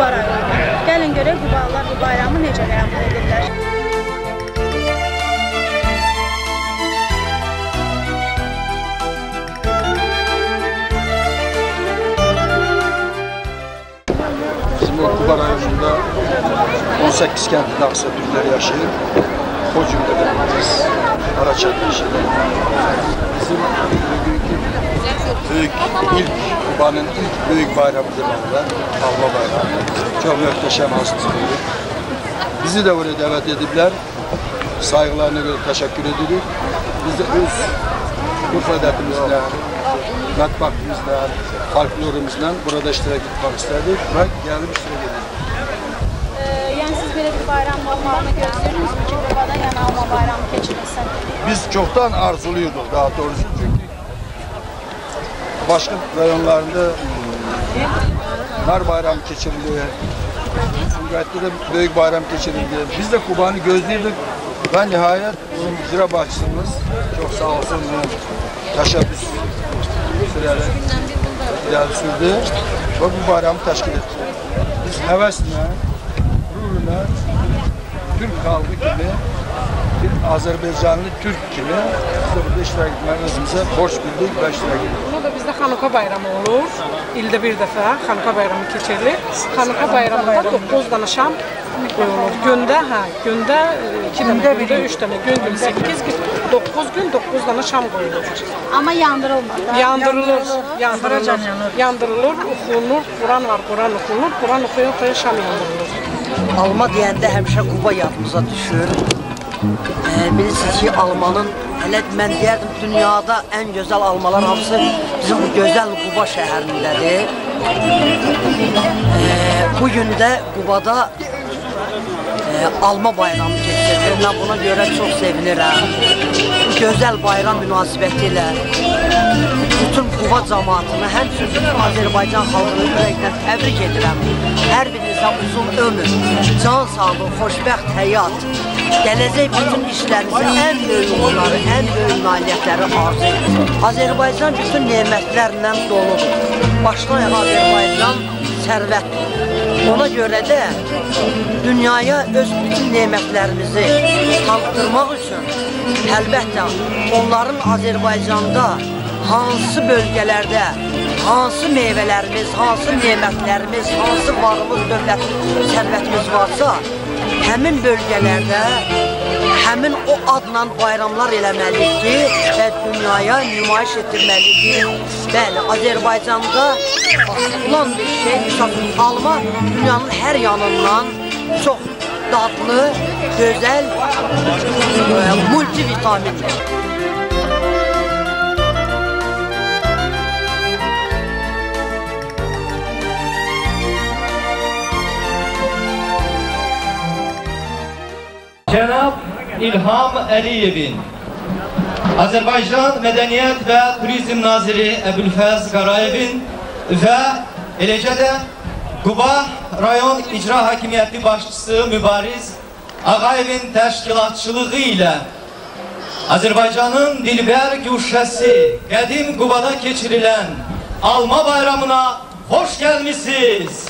Quba rayonuna. Gəlin görək Qubalılar bu bayramı necə qəbul edirlər. Bizim o Kuba rayonunda 18 kəndində Aksa Türklər yaşayır. O cümlədən biz Araçan yaşayırıq. Bizim büyük, ilk Kuba'nın ilk büyük bayramıdır bende. Havva bayramı. Çok muhteşem aslında. Bizi de oraya davet edipler. Saygılarına göre teşekkür ediyoruz. Biz de öz müfredatimizle, matbaamızla, folklorimizle burada iştirak etmek istedik ve gelip iştirak edelim. Yani siz böyle bir bayram olmağını gözlüyorsunuz mu ki burada yana bayramı geçirmesin? Biz çoktan arzuluyorduk daha doğrusu çünkü başka rayonlarında nar bayramı geçirildi. Sungayet'te de büyük bayram geçirildi. Biz de Kuba'nı gözlüyorduk ve nihayet bizim icra başçımız çok sağ olsun bu teşebbüs sürerek geldi sürdü ve bu bayramı teşkil etti. Biz hevesle, ruhuna, Türk halkı gibi bir Azerbaycanlı Türk kimi biz de burada iştirak etmeyi özümüze borç bildik ve iştirak ettik. Genelde Hanuka bayramı olur. İlde bir defa Hanuka bayramı keçirilir. Hanuka bayramında 9 tane şam koyulur. Günde ha, günde 2 tane, günde 3 tane, günde 8 gün, 9 gün 9 tane şam koyulur. Ama yandırılmaz. Yandırılır, yandırılır, yandırılır, okunur, Kur'an var, Kur'an okunur, Kur'an okuyor, okuyor, şam yandırılır. Alma diyende hemşe Kuba yapımıza düşür. E, bilirsiniz ki, almanın hələ mən deyərdim dünyada ən gözəl almalar hamısı bizim bu gözəl Quba şəhərindədir. E, bu gün də Qubada e, alma bayramı keçirilir. Mən buna görə çox sevinirəm. Bu gözəl bayram münasibəti ilə bütün Quba cəmaatını, həmçinin Azərbaycan xalqını ürəkdən təbrik edirəm. Hər birinizə uzun ömür, can sağlığı, xoşbəxt həyat, gələcək bütün işlərinizə ən böyük uğurları, ən böyük nailiyyətləri arzu edir. Azərbaycan bütün nemətlərlə doludur. Başdan ayağa Azərbaycan sərvətdir. Ona görə də dünyaya öz bütün nemətlərimizi tanıtdırmaq üçün əlbəttə onların Azərbaycanda hansı bölgələrdə hansı meyvələrimiz, hansı nemətlərimiz, hansı varımız, dövlət, sərvətimiz varsa, həmin bölgələrdə həmin o adla bayramlar eləməliyik ki, və dünyaya nümayiş etdirməliyik. Bəli, Azərbaycanda olan bir şey, misal alma dünyanın hər yanından çox dadlı, gözəl, multivitamindir. Cənab İlham Əliyevin Azərbaycan Mədəniyyət və Turizm Naziri Əbülfəz Qarayevin və eləcə də Quba rayon icra hakimiyyəti başçısı Mübariz Ağayevin təşkilatçılığı ilə Azərbaycanın dilbər güşəsi qədim Qubada keçirilən Alma bayramına xoş gəlmisiniz.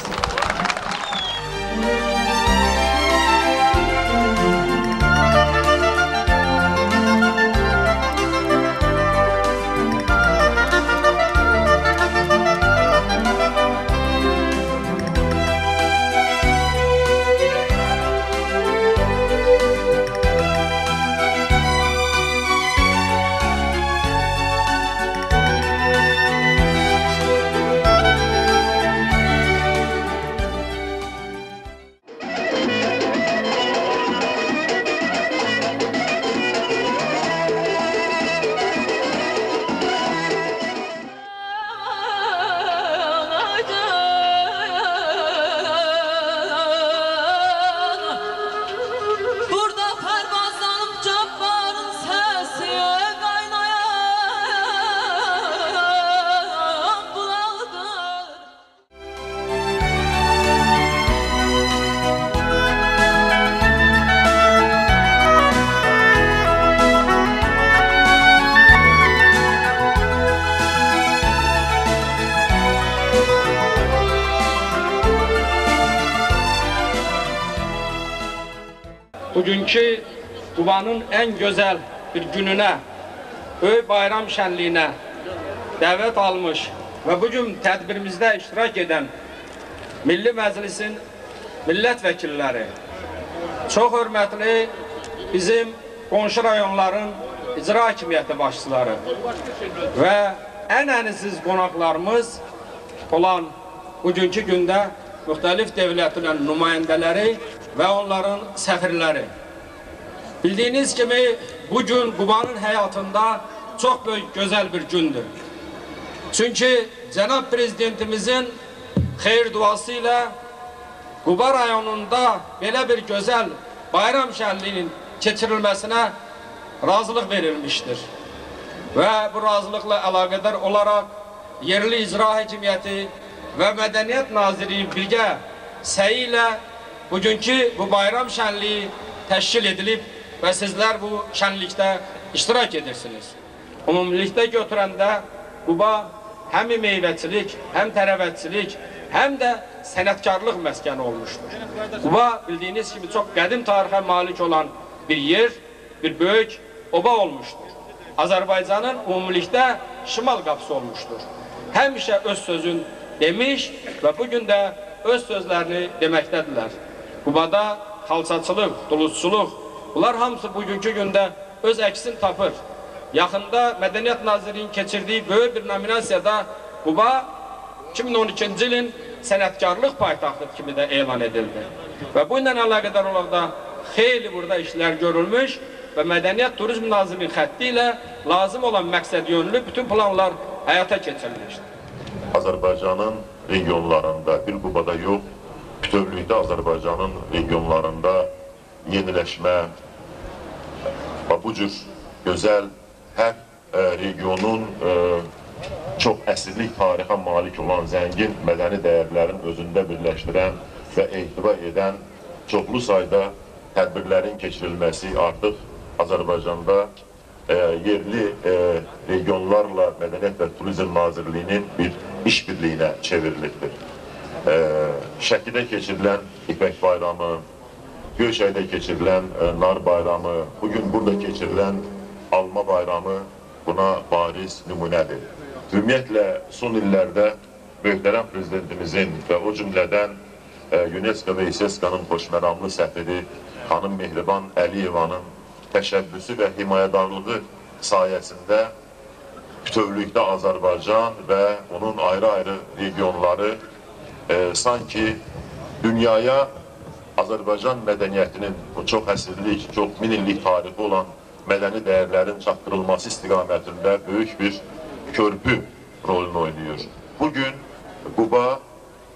Bugünkü Qubanın en güzel bir gününe, Böyük bayram şənliyinə dəvət almış və bu gün tədbirimizdə iştirak edən Milli Məclisin millət vəkilləri, çox hörmətli bizim qonşu rayonların icra hakimiyyəti başçıları və ən ənisiz qonaqlarımız olan bugünkü gündə müxtəlif dövlətlərin nümayəndələri və onların səfirləri. Bildiyiniz kimi bu gün Qubanın həyatında çox böyük gözəl bir gündür. Çünki cənab prezidentimizin xeyir duası ilə Quba rayonunda belə bir gözəl bayram şənliyinin keçirilməsinə razılıq verilmişdir. Və bu razılıqla əlaqədar olaraq yerli icra hakimiyyəti və Mədəniyyət Nazirliyi birgə səyi ilə bugünkü bu bayram şənliyi təşkil edilib və sizlər bu şənlikdə iştirak edirsiniz. Ümumilikdə götürəndə Quba həm meyvəçilik, həm tərəvətçilik, həm də sənətkarlıq məskəni olmuşdur. Quba bildiyiniz kimi çox qədim tarixə malik olan bir yer, bir böyük oba olmuşdur. Azərbaycanın ümumilikdə şimal qapısı olmuşdur. Həmişə öz sözün demiş və bugün də öz sözlərini deməkdədirlər. Qubada xalçaçılıq, duluzçuluq, bunlar hamısı bugünkü gündə öz əksini tapır. Yaxında Mədəniyyət Nazirliyinin keçirdiyi böyük bir nominasiyada Quba 2012-ci ilin sənətkarlıq paytaxtı kimi də elan edildi. Və bu ilə əlaqədar olaraq da xeyli burada işlər görülmüş və Mədəniyyət Turizm Nazirliyi xətti ilə lazım olan məqsəd yönlü bütün planlar həyata keçirilmişdir. Azərbaycanın regionlarında, bir Qubada yox, bütövlükdə Azərbaycanın regionlarında yeniləşmə və bu cür gözəl hər ə, regionun ə, çox əsrlik tarixə malik olan zəngin mədəni dəyərlərin özündə birləşdirən və ehtiva edən çoxlu sayda tədbirlərin keçirilməsi artıq Azərbaycanda ə, yerli ə, regionlarla Mədəniyyət və Turizm Nazirliyinin bir işbirliyinə çevrilikdir. Ə, Şəkidə keçirilən İpək Bayramı, Göyçayda keçirilən ə, Nar Bayramı, bugün burada keçirilən Alma Bayramı buna bariz nümunədir. Ümumiyyətlə, son illərdə Möhtərəm Prezidentimizin və o cümlədən ə, UNESCO və İSESKA'nın xoşməramlı səfiri xanım Mehriban Əliyevanın təşəbbüsü və himayədarlığı sayəsində bütövlükdə Azərbaycan və onun ayrı-ayrı regionları e, sanki dünyaya Azərbaycan mədəniyyətinin bu çox əsrlik, çox min illik tarixi olan mədəni dəyərlərin çatdırılması istiqamətində böyük bir körpü rolunu oynayır. Bugün Quba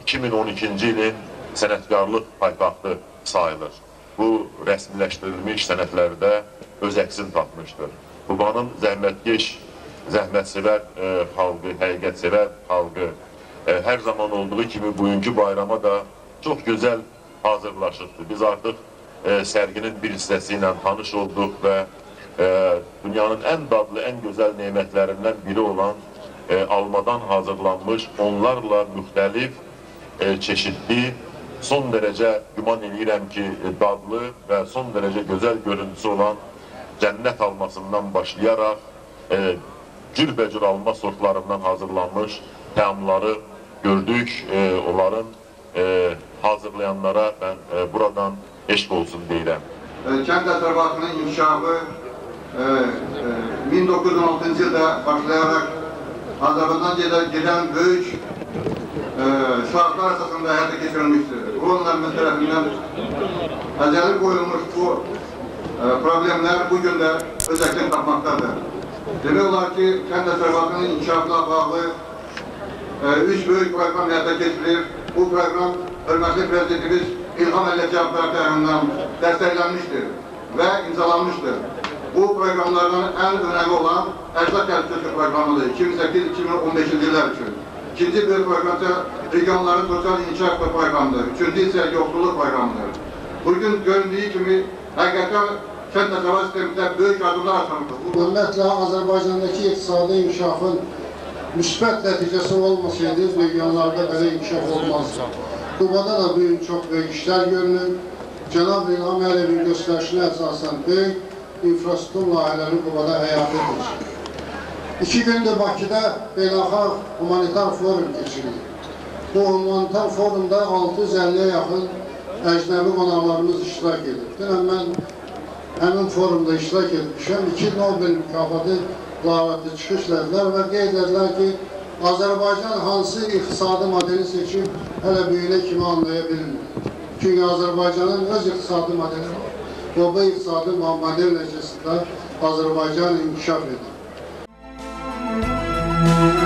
2012-ci ilin sənətkarlıq paytaxtı sayılır. Bu rəsmiləşdirilmiş sənədlərdə öz əksini tapmışdır. Qubanın zəhmətkeş, zəhmətsevər e, xalqı, həqiqətsevər xalqı e, hər zaman olduğu kimi bugünkü bayrama da çox gözəl hazırlaşıbdır. Biz artıq e, sərginin bir hissəsi ilə tanış olduq və e, dünyanın ən dadlı, ən gözəl nemətlərindən biri olan e, almadan hazırlanmış onlarla müxtəlif e, çeşidli son dərəcə güman edirəm ki, e, dadlı və son dərəcə gözəl görüntüsü olan cənnət almasından başlayaraq e, cürbəcür alma sortlarından hazırlanmış təamları gördük. E, onların e, hazırlayanlara ben e, buradan eşk olsun deyirəm. Kənd təsərrüfatının inkişafı e, e, 1916-cı ildə başlayaraq Azərbaycan gedən, gedən böyük e, şartlar əsasında həyata keçirilmişdir. Bu onlarımız tərəfindən əcəli qoyulmuş bu e, problemlər bu gün də öz əksini tapmaqdadır. Demək olar ki, kənd təsərrüfatının inkişafına bağlı e, üç böyük proqram həyata keçirilir. Bu proqram hörmətli prezidentimiz İlham Əliyyət Cavablar tərəfindən dəstəklənmişdir və imzalanmışdır. Bu proqramlardan ən önəmli olan Ərzaq Təhlükəsizlik proqramıdır 2008-2015-ci illər üçün. İkinci bir proqram isə regionların sosial inkişaf proqramıdır. Üçüncü isə yoxsulluq proqramıdır. Bugün göründüyü kimi həqiqətən kənd təsərrüfat sistemində böyük adımlar atılmışdır. Ümumiyyətlə Azərbaycandakı iqtisadi inkişafın müsbət nəticəsi olmasaydı regionlarda belə inkişaf olmazdı. Qubada da bu gün çox böyük işlər görünür. Cənab İlham Əliyevin göstərişinə əsasən böyük infrastruktur layihələri Qubada həyata keçirir. İki gündür Bakıda beynəlxalq humanitar forum keçirilir. Bu humanitar forumda 650-yə yaxın əcnəbi qonaqlarımız iştirak edir. Dünən mən həmin forumda iştirak etmişəm. İki Nobel mükafatı layihəti çıxış edilər və qeyd edilər ki, Azərbaycan hansı iqtisadi modeli seçib hələ böyünə kimi anlaya bilmir. Çünki Azərbaycanın öz iqtisadi modeli var. Və bu iqtisadi model nəticəsində Azərbaycan inkişaf edir. Bugün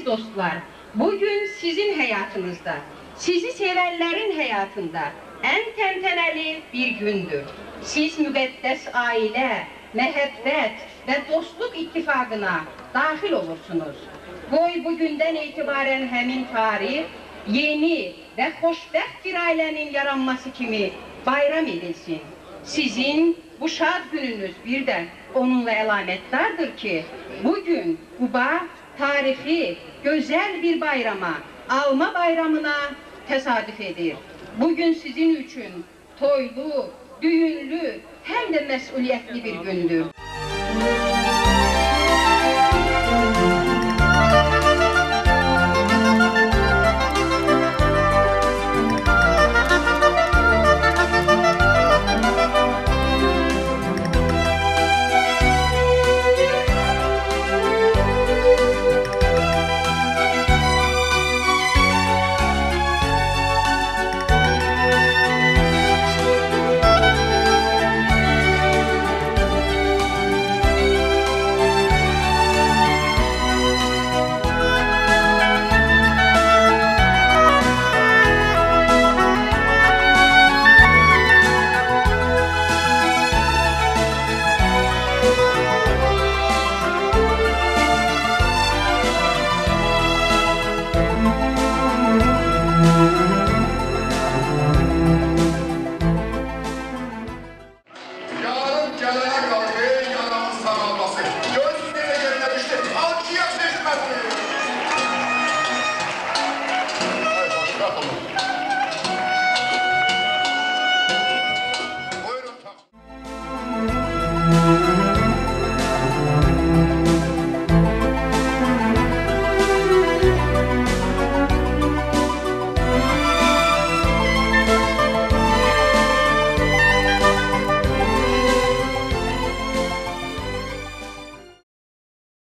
Aziz dostlar, bugün sizin hayatınızda, sizi sevenlerin hayatında en tenteneli bir gündür. Siz müqəddəs aile, mehabbet ve dostluk ittifakına dahil olursunuz. Qoy bugünden itibaren həmin tarih yeni ve xoşbəxt bir ailenin yaranması kimi bayram edilsin. Sizin bu şad gününüz bir de onunla əlamətdardır ki, bugün Quba tarihi güzel bir bayrama, alma bayramına tesadüf edir. Bugün sizin üçün toylu, düğünlü, hem de məsuliyyətli bir gündür. Solomon.